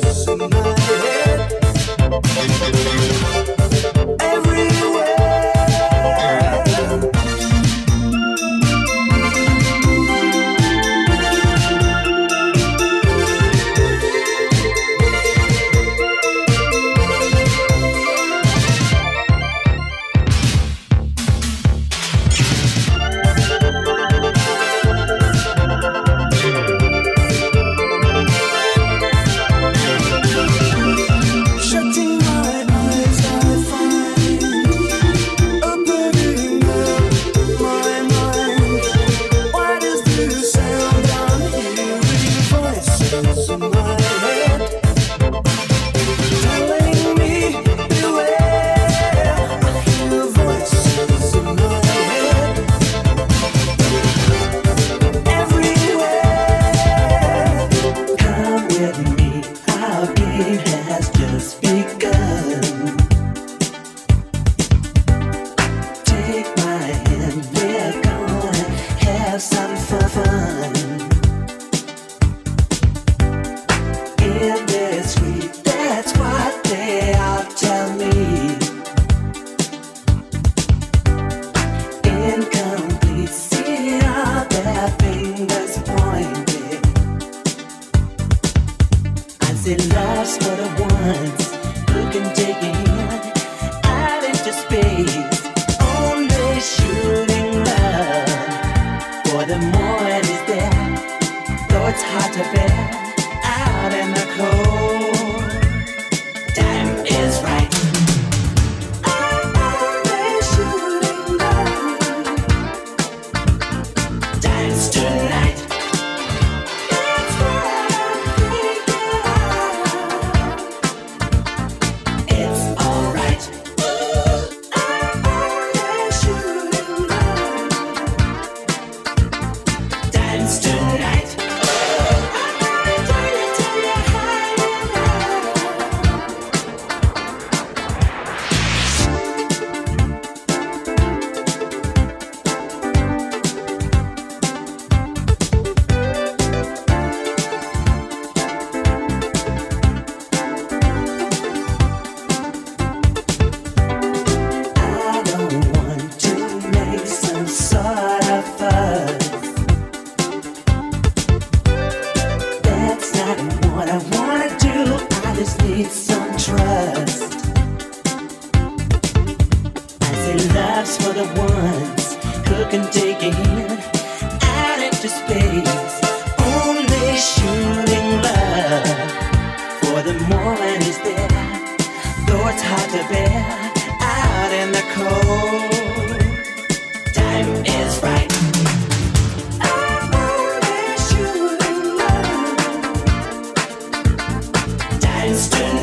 voices in my head. As